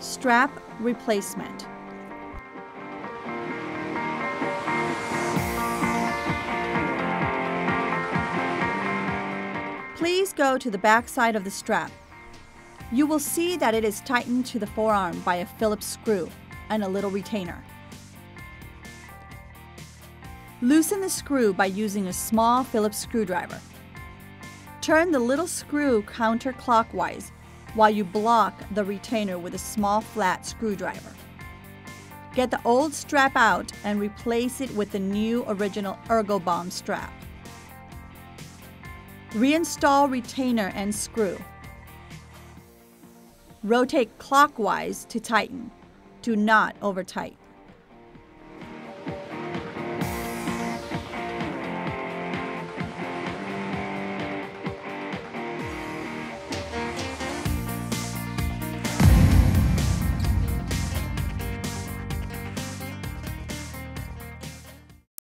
strap replacement. Please go to the back side of the strap. You will see that it is tightened to the forearm by a Phillips screw and a little retainer. Loosen the screw by using a small Phillips screwdriver. Turn the little screw counterclockwise while you block the retainer with a small flat screwdriver. Get the old strap out and replace it with the new original Ergobaum strap. Reinstall retainer and screw. Rotate clockwise to tighten. Do not over tight.